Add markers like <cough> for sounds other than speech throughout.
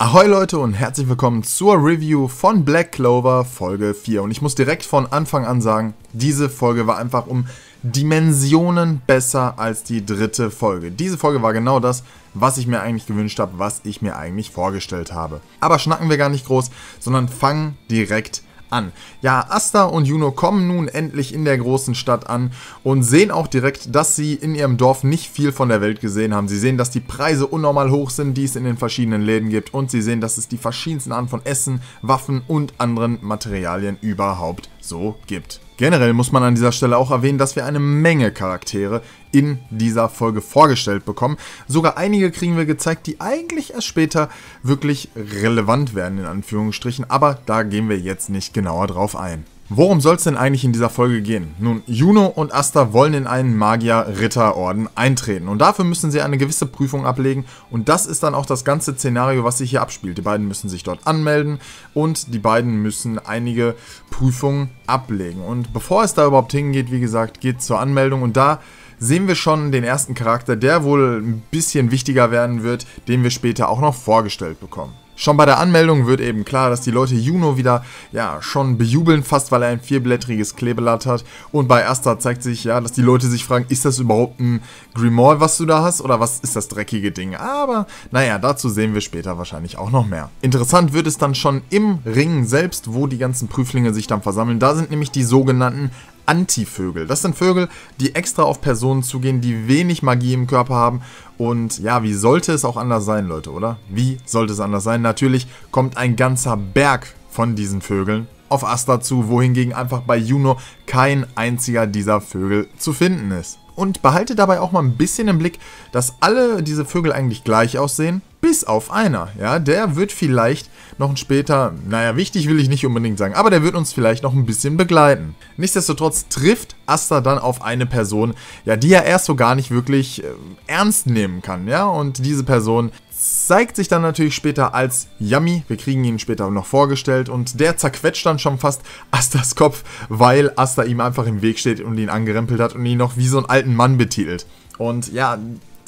Ahoi Leute und herzlich willkommen zur Review von Black Clover Folge 4. Und ich muss direkt von Anfang an sagen, diese Folge war einfach um Dimensionen besser als die dritte Folge. Diese Folge war genau das, was ich mir eigentlich gewünscht habe, was ich mir eigentlich vorgestellt habe. Aber schnacken wir gar nicht groß, sondern fangen direkt an. Ja, Asta und Juno kommen nun endlich in der großen Stadt an und sehen auch direkt, dass sie in ihrem Dorf nicht viel von der Welt gesehen haben. Sie sehen, dass die Preise unnormal hoch sind, die es in den verschiedenen Läden gibt und sie sehen, dass es die verschiedensten Arten von Essen, Waffen und anderen Materialien überhaupt so gibt. Generell muss man an dieser Stelle auch erwähnen, dass wir eine Menge Charaktere in dieser Folge vorgestellt bekommen. Sogar einige kriegen wir gezeigt, die eigentlich erst später wirklich relevant werden, in Anführungsstrichen, aber da gehen wir jetzt nicht genauer drauf ein. Worum soll es denn eigentlich in dieser Folge gehen? Nun, Juno und Asta wollen in einen Magier-Ritterorden eintreten und dafür müssen sie eine gewisse Prüfung ablegen und das ist dann auch das ganze Szenario, was sich hier abspielt. Die beiden müssen sich dort anmelden und die beiden müssen einige Prüfungen ablegen. Und bevor es da überhaupt hingeht, wie gesagt, geht zur Anmeldung und da sehen wir schon den ersten Charakter, der wohl ein bisschen wichtiger werden wird, den wir später auch noch vorgestellt bekommen. Schon bei der Anmeldung wird eben klar, dass die Leute Juno wieder ja schon bejubeln, fast weil er ein vierblättriges Klebeblatt hat. Und bei Asta zeigt sich ja, dass die Leute sich fragen, ist das überhaupt ein Grimoire, was du da hast, oder was ist das dreckige Ding? Aber naja, dazu sehen wir später wahrscheinlich auch noch mehr. Interessant wird es dann schon im Ring selbst, wo die ganzen Prüflinge sich dann versammeln. Da sind nämlich die sogenannten Antivögel. Das sind Vögel, die extra auf Personen zugehen, die wenig Magie im Körper haben. Und ja, wie sollte es auch anders sein, Leute, oder? Wie sollte es anders sein? Natürlich kommt ein ganzer Berg von diesen Vögeln auf Asta zu, wohingegen einfach bei Juno kein einziger dieser Vögel zu finden ist. Und behalte dabei auch mal ein bisschen im Blick, dass alle diese Vögel eigentlich gleich aussehen, bis auf einer. Ja, der wird vielleicht noch später, naja, wichtig will ich nicht unbedingt sagen, aber der wird uns vielleicht noch ein bisschen begleiten. Nichtsdestotrotz trifft Asta dann auf eine Person, ja, die er erst so gar nicht wirklich äh, ernst nehmen kann, ja, und diese Person zeigt sich dann natürlich später als Yummy. Wir kriegen ihn später noch vorgestellt und der zerquetscht dann schon fast Astas Kopf, weil Asta ihm einfach im Weg steht und ihn angerempelt hat und ihn noch wie so einen alten Mann betitelt. Und ja,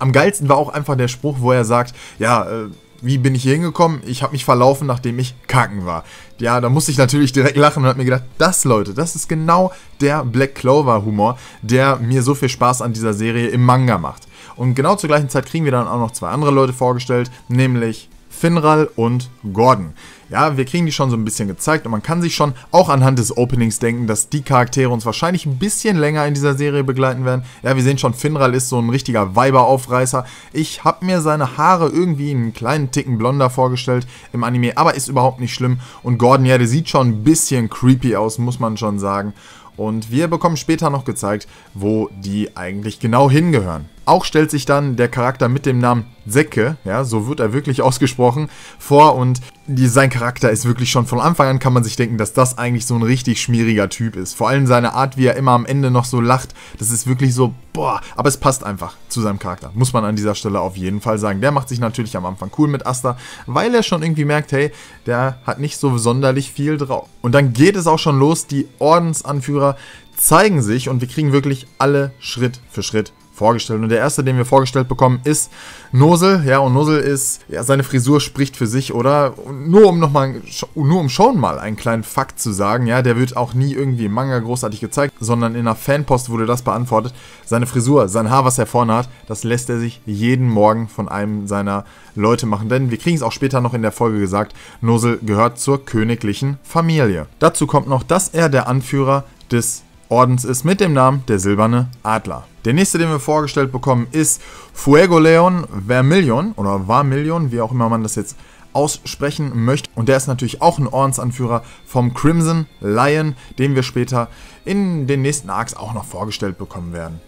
am geilsten war auch einfach der Spruch, wo er sagt, ja, äh, wie bin ich hier hingekommen? Ich habe mich verlaufen, nachdem ich kacken war. Ja, da musste ich natürlich direkt lachen und habe mir gedacht, das Leute, das ist genau der Black Clover Humor, der mir so viel Spaß an dieser Serie im Manga macht. Und genau zur gleichen Zeit kriegen wir dann auch noch zwei andere Leute vorgestellt, nämlich Finral und Gordon. Ja, wir kriegen die schon so ein bisschen gezeigt und man kann sich schon auch anhand des Openings denken, dass die Charaktere uns wahrscheinlich ein bisschen länger in dieser Serie begleiten werden. Ja, wir sehen schon, Finral ist so ein richtiger Weiberaufreißer. Ich habe mir seine Haare irgendwie einen kleinen Ticken blonder vorgestellt im Anime, aber ist überhaupt nicht schlimm. Und Gordon, ja, der sieht schon ein bisschen creepy aus, muss man schon sagen. Und wir bekommen später noch gezeigt, wo die eigentlich genau hingehören. Auch stellt sich dann der Charakter mit dem Namen Säcke, ja, so wird er wirklich ausgesprochen, vor und die, sein Charakter ist wirklich schon von Anfang an kann man sich denken, dass das eigentlich so ein richtig schmieriger Typ ist. Vor allem seine Art, wie er immer am Ende noch so lacht, das ist wirklich so, boah, aber es passt einfach zu seinem Charakter, muss man an dieser Stelle auf jeden Fall sagen. Der macht sich natürlich am Anfang cool mit Asta, weil er schon irgendwie merkt, hey, der hat nicht so sonderlich viel drauf. Und dann geht es auch schon los, die Ordensanführer zeigen sich und wir kriegen wirklich alle Schritt für Schritt vorgestellt. Und der erste, den wir vorgestellt bekommen, ist Nosel. Ja, und Nosel ist, ja, seine Frisur spricht für sich, oder? Nur um nochmal, nur um schon mal einen kleinen Fakt zu sagen, ja, der wird auch nie irgendwie im Manga großartig gezeigt, sondern in einer Fanpost wurde das beantwortet. Seine Frisur, sein Haar, was er vorne hat, das lässt er sich jeden Morgen von einem seiner Leute machen. Denn wir kriegen es auch später noch in der Folge gesagt, Nosel gehört zur königlichen Familie. Dazu kommt noch, dass er der Anführer des Ordens ist mit dem Namen der Silberne Adler. Der nächste, den wir vorgestellt bekommen, ist Fuego Leon Vermilion oder Vermilion, wie auch immer man das jetzt aussprechen möchte. Und der ist natürlich auch ein Ordensanführer vom Crimson Lion, den wir später in den nächsten Arcs auch noch vorgestellt bekommen werden.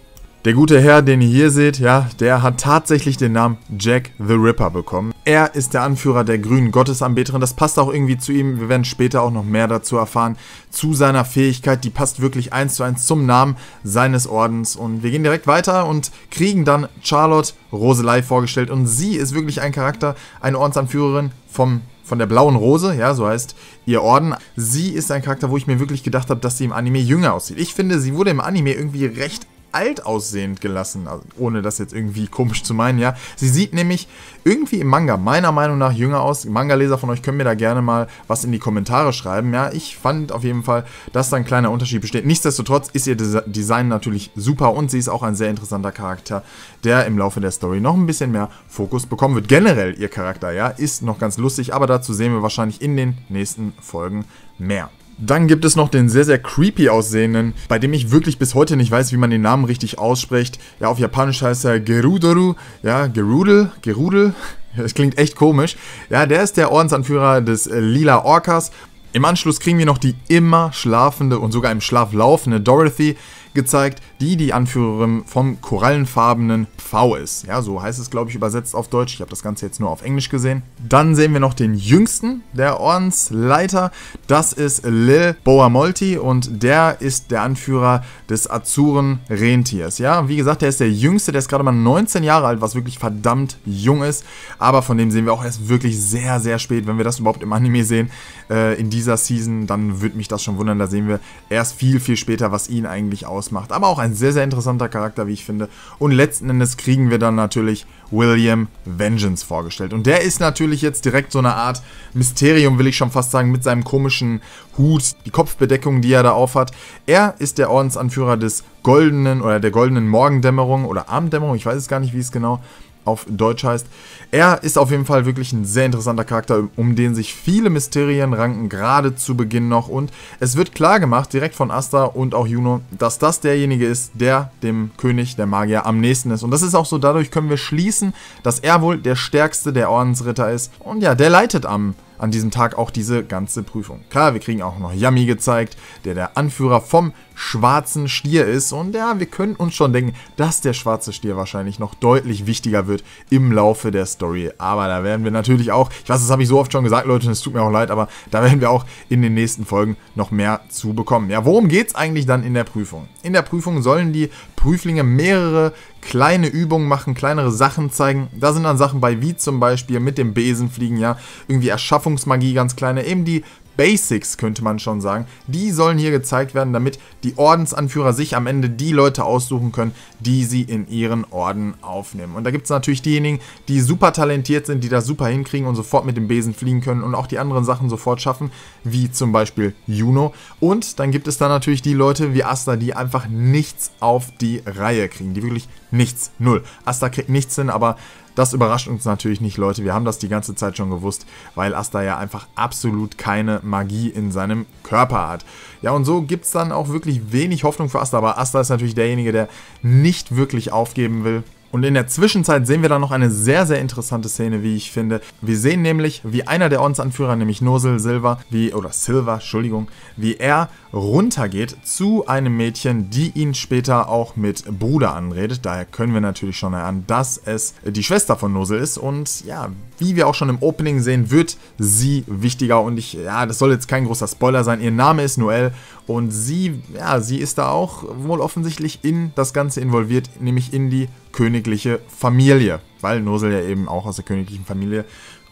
Der gute Herr, den ihr hier seht, ja, der hat tatsächlich den Namen Jack the Ripper bekommen. Er ist der Anführer der grünen Gottesanbeterin. Das passt auch irgendwie zu ihm. Wir werden später auch noch mehr dazu erfahren. Zu seiner Fähigkeit. Die passt wirklich eins zu eins zum Namen seines Ordens. Und wir gehen direkt weiter und kriegen dann Charlotte Roselei vorgestellt. Und sie ist wirklich ein Charakter, eine Ordensanführerin vom von der blauen Rose, ja, so heißt ihr Orden. Sie ist ein Charakter, wo ich mir wirklich gedacht habe, dass sie im Anime jünger aussieht. Ich finde, sie wurde im Anime irgendwie recht alt aussehend gelassen, also ohne das jetzt irgendwie komisch zu meinen, ja. Sie sieht nämlich irgendwie im Manga meiner Meinung nach jünger aus. Manga-Leser von euch können mir da gerne mal was in die Kommentare schreiben, ja. Ich fand auf jeden Fall, dass da ein kleiner Unterschied besteht. Nichtsdestotrotz ist ihr Design natürlich super und sie ist auch ein sehr interessanter Charakter, der im Laufe der Story noch ein bisschen mehr Fokus bekommen wird. Generell ihr Charakter, ja, ist noch ganz lustig, aber dazu sehen wir wahrscheinlich in den nächsten Folgen mehr. Dann gibt es noch den sehr, sehr creepy aussehenden, bei dem ich wirklich bis heute nicht weiß, wie man den Namen richtig ausspricht. Ja, auf Japanisch heißt er Gerudoru. Ja, Gerudel, Gerudel. <laughs> Das klingt echt komisch. Ja, der ist der Ordensanführer des äh, Lila Orcas. Im Anschluss kriegen wir noch die immer schlafende und sogar im Schlaf laufende Dorothy, gezeigt, die die Anführerin vom korallenfarbenen Pfau ist. Ja, so heißt es, glaube ich, übersetzt auf Deutsch. Ich habe das Ganze jetzt nur auf Englisch gesehen. Dann sehen wir noch den jüngsten der Ordensleiter. Das ist Lil Boamolti und der ist der Anführer des Azuren Rentiers. Ja, wie gesagt, der ist der jüngste, der ist gerade mal 19 Jahre alt, was wirklich verdammt jung ist. Aber von dem sehen wir auch erst wirklich sehr, sehr spät, wenn wir das überhaupt im Anime sehen, äh, in dieser Season, dann würde mich das schon wundern. Da sehen wir erst viel, viel später, was ihn eigentlich aus ausmacht. Aber auch ein sehr, sehr interessanter Charakter, wie ich finde. Und letzten Endes kriegen wir dann natürlich William Vengeance vorgestellt. Und der ist natürlich jetzt direkt so eine Art Mysterium, will ich schon fast sagen, mit seinem komischen Hut, die Kopfbedeckung, die er da aufhat. Er ist der Ordensanführer des goldenen oder der goldenen Morgendämmerung oder Abenddämmerung, ich weiß es gar nicht, wie es genau auf Deutsch heißt. Er ist auf jeden Fall wirklich ein sehr interessanter Charakter, um den sich viele Mysterien ranken, gerade zu Beginn noch. Und es wird klar gemacht, direkt von Asta und auch Juno, dass das derjenige ist, der dem König der Magier am nächsten ist. Und das ist auch so, dadurch können wir schließen, dass er wohl der stärkste der Ordensritter ist. Und ja, der leitet am an diesem Tag auch diese ganze Prüfung. Klar, wir kriegen auch noch Yami gezeigt, der der Anführer vom schwarzen Stier ist. Und ja, wir können uns schon denken, dass der schwarze Stier wahrscheinlich noch deutlich wichtiger wird im Laufe der Story. Aber da werden wir natürlich auch, ich weiß, das habe ich so oft schon gesagt, Leute, es tut mir auch leid, aber da werden wir auch in den nächsten Folgen noch mehr zu bekommen. Ja, worum geht es eigentlich dann in der Prüfung? In der Prüfung sollen die Prüflinge mehrere kleine Übungen machen, kleinere Sachen zeigen. Da sind dann Sachen bei, wie zum Beispiel mit dem Besen fliegen, ja, irgendwie Erschaffungsmagie, ganz kleine, eben die Basics, könnte man schon sagen. Die sollen hier gezeigt werden, damit die Ordensanführer sich am Ende die Leute aussuchen können, die sie in ihren Orden aufnehmen. Und da gibt es natürlich diejenigen, die super talentiert sind, die das super hinkriegen und sofort mit dem Besen fliegen können und auch die anderen Sachen sofort schaffen, wie zum Beispiel Juno. Und dann gibt es da natürlich die Leute wie Asta, die einfach nichts auf die Reihe kriegen, die wirklich nichts, null. Asta kriegt nichts hin, aber das überrascht uns natürlich nicht, Leute. Wir haben das die ganze Zeit schon gewusst, weil Asta ja einfach absolut keine Magie in seinem Körper hat. Ja, und so gibt es dann auch wirklich wenig Hoffnung für Asta. Aber Asta ist natürlich derjenige, der nicht wirklich aufgeben will. Und in der Zwischenzeit sehen wir dann noch eine sehr, sehr interessante Szene, wie ich finde. Wir sehen nämlich, wie einer der Ordensanführer, nämlich Nosel Silver, wie, oder Silver, Entschuldigung, wie er runtergeht zu einem Mädchen, die ihn später auch mit Bruder anredet. Daher können wir natürlich schon erahnen, dass es die Schwester von Nosel ist. Und ja, wie wir auch schon im Opening sehen, wird sie wichtiger. Und ich, ja, das soll jetzt kein großer Spoiler sein. Ihr Name ist Noelle und sie, ja, sie ist da auch wohl offensichtlich in das Ganze involviert, nämlich in die königliche Familie, weil Nosel ja eben auch aus der königlichen Familie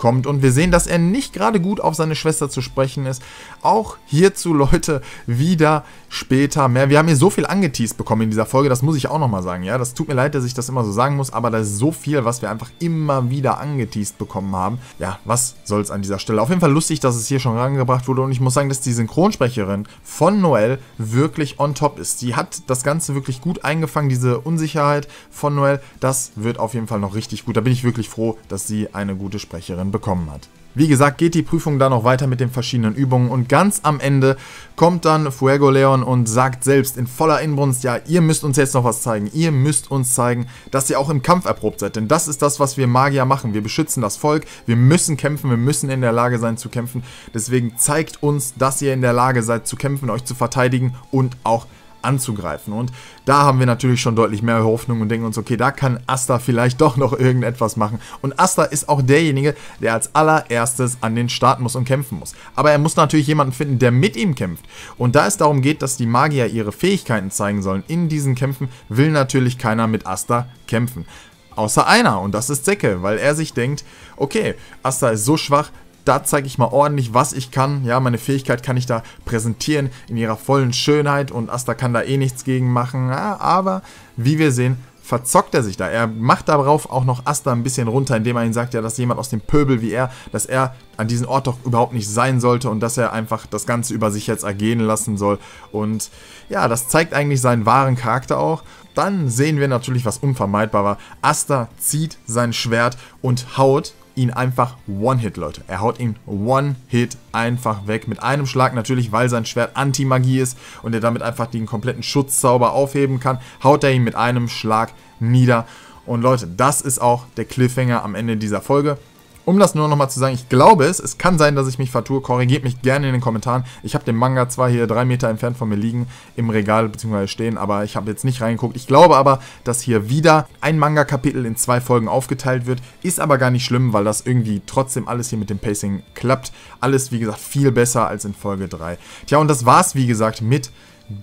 kommt. Und wir sehen, dass er nicht gerade gut auf seine Schwester zu sprechen ist. Auch hierzu, Leute, wieder später mehr. Wir haben hier so viel angeteased bekommen in dieser Folge, das muss ich auch nochmal sagen. Ja, das tut mir leid, dass ich das immer so sagen muss, aber da ist so viel, was wir einfach immer wieder angeteased bekommen haben. Ja, was soll's an dieser Stelle? Auf jeden Fall lustig, dass es hier schon rangebracht wurde und ich muss sagen, dass die Synchronsprecherin von Noel wirklich on top ist. Sie hat das Ganze wirklich gut eingefangen, diese Unsicherheit von Noel. Das wird auf jeden Fall noch richtig gut. Da bin ich wirklich froh, dass sie eine gute Sprecherin bekommen hat. Wie gesagt, geht die Prüfung dann noch weiter mit den verschiedenen Übungen und ganz am Ende kommt dann Fuego Leon und sagt selbst in voller Inbrunst, ja, ihr müsst uns jetzt noch was zeigen. Ihr müsst uns zeigen, dass ihr auch im Kampf erprobt seid, denn das ist das, was wir Magier machen. Wir beschützen das Volk, wir müssen kämpfen, wir müssen in der Lage sein zu kämpfen. Deswegen zeigt uns, dass ihr in der Lage seid zu kämpfen, euch zu verteidigen und auch anzugreifen. Und da haben wir natürlich schon deutlich mehr Hoffnung und denken uns, okay, da kann Asta vielleicht doch noch irgendetwas machen. Und Asta ist auch derjenige, der als allererstes an den Start muss und kämpfen muss. Aber er muss natürlich jemanden finden, der mit ihm kämpft. Und da es darum geht, dass die Magier ihre Fähigkeiten zeigen sollen in diesen Kämpfen, will natürlich keiner mit Asta kämpfen. Außer einer, und das ist Zecke, weil er sich denkt, okay, Asta ist so schwach, da zeige ich mal ordentlich, was ich kann. Ja, meine Fähigkeit kann ich da präsentieren in ihrer vollen Schönheit und Asta kann da eh nichts gegen machen. Ja, aber wie wir sehen, verzockt er sich da. Er macht darauf auch noch Asta ein bisschen runter, indem er ihm sagt, ja, dass jemand aus dem Pöbel wie er, dass er an diesem Ort doch überhaupt nicht sein sollte und dass er einfach das Ganze über sich jetzt ergehen lassen soll. Und ja, das zeigt eigentlich seinen wahren Charakter auch. Dann sehen wir natürlich, was unvermeidbar war. Asta zieht sein Schwert und haut ihn einfach One-Hit, Leute. Er haut ihn One-Hit einfach weg. Mit einem Schlag natürlich, weil sein Schwert Anti-Magie ist und er damit einfach den kompletten Schutzzauber aufheben kann, haut er ihn mit einem Schlag nieder. Und Leute, das ist auch der Cliffhanger am Ende dieser Folge. Um das nur nochmal zu sagen, ich glaube es, es kann sein, dass ich mich vertue, korrigiert mich gerne in den Kommentaren. Ich habe den Manga zwar hier drei Meter entfernt von mir liegen, im Regal bzw. stehen, aber ich habe jetzt nicht reingeguckt. Ich glaube aber, dass hier wieder ein Manga-Kapitel in zwei Folgen aufgeteilt wird. Ist aber gar nicht schlimm, weil das irgendwie trotzdem alles hier mit dem Pacing klappt. Alles, wie gesagt, viel besser als in Folge 3. Tja, und das war's, wie gesagt, mit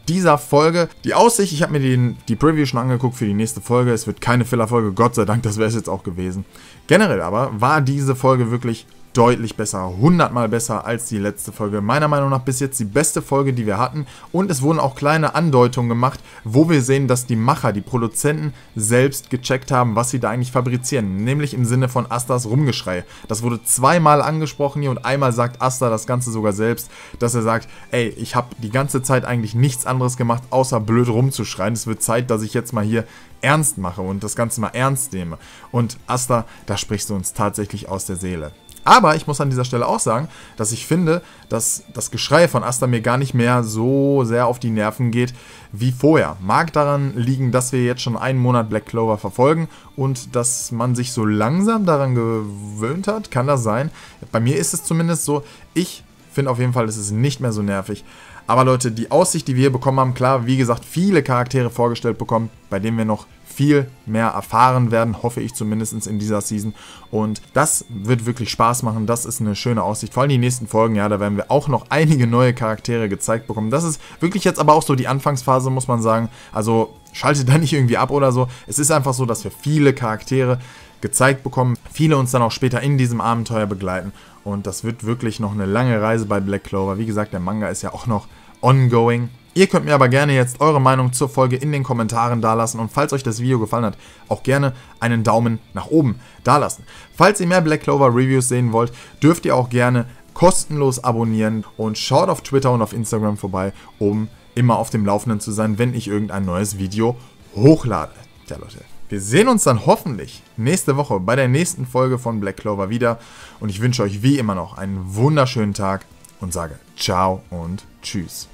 dieser Folge. Die Aussicht, ich habe mir den, die Preview schon angeguckt für die nächste Folge. Es wird keine Filler-Folge, Gott sei Dank, das wäre es jetzt auch gewesen. Generell aber war diese Folge wirklich deutlich besser, hundertmal besser als die letzte Folge. Meiner Meinung nach bis jetzt die beste Folge, die wir hatten. Und es wurden auch kleine Andeutungen gemacht, wo wir sehen, dass die Macher, die Produzenten selbst gecheckt haben, was sie da eigentlich fabrizieren. Nämlich im Sinne von Astas Rumgeschrei. Das wurde zweimal angesprochen hier und einmal sagt Asta das Ganze sogar selbst, dass er sagt, ey, ich habe die ganze Zeit eigentlich nichts anderes gemacht, außer blöd rumzuschreien. Es wird Zeit, dass ich jetzt mal hier ernst mache und das Ganze mal ernst nehme. Und Asta, da sprichst du uns tatsächlich aus der Seele. Aber ich muss an dieser Stelle auch sagen, dass ich finde, dass das Geschrei von Asta mir gar nicht mehr so sehr auf die Nerven geht wie vorher. Mag daran liegen, dass wir jetzt schon einen Monat Black Clover verfolgen und dass man sich so langsam daran gewöhnt hat. Kann das sein? Bei mir ist es zumindest so. Ich finde auf jeden Fall, es ist nicht mehr so nervig. Aber Leute, die Aussicht, die wir hier bekommen haben, klar, wie gesagt, viele Charaktere vorgestellt bekommen, bei denen wir noch viel mehr erfahren werden, hoffe ich zumindest in dieser Season. Und das wird wirklich Spaß machen. Das ist eine schöne Aussicht. Vor allem die nächsten Folgen, ja, da werden wir auch noch <laughs> einige neue Charaktere gezeigt bekommen. Das ist wirklich jetzt aber auch so die Anfangsphase, muss man sagen. Also schaltet da <laughs> nicht irgendwie ab oder so. Es ist einfach so, dass wir viele Charaktere gezeigt bekommen, viele uns dann auch später in diesem Abenteuer begleiten. Und das wird wirklich noch eine lange Reise bei Black Clover. Wie gesagt, der Manga ist ja auch noch ongoing. Ihr könnt mir aber gerne jetzt eure Meinung zur Folge in den Kommentaren dalassen und falls euch das Video gefallen hat, auch gerne einen Daumen nach oben dalassen. Falls ihr mehr Black Clover Reviews sehen wollt, dürft ihr auch gerne kostenlos abonnieren und schaut auf Twitter und auf Instagram vorbei, um immer auf dem Laufenden zu sein, wenn ich irgendein neues Video hochlade. Tja Leute, wir sehen uns dann hoffentlich nächste Woche bei der nächsten Folge von Black Clover wieder und ich wünsche euch wie immer noch einen wunderschönen Tag und sage ciao und tschüss.